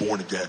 born again.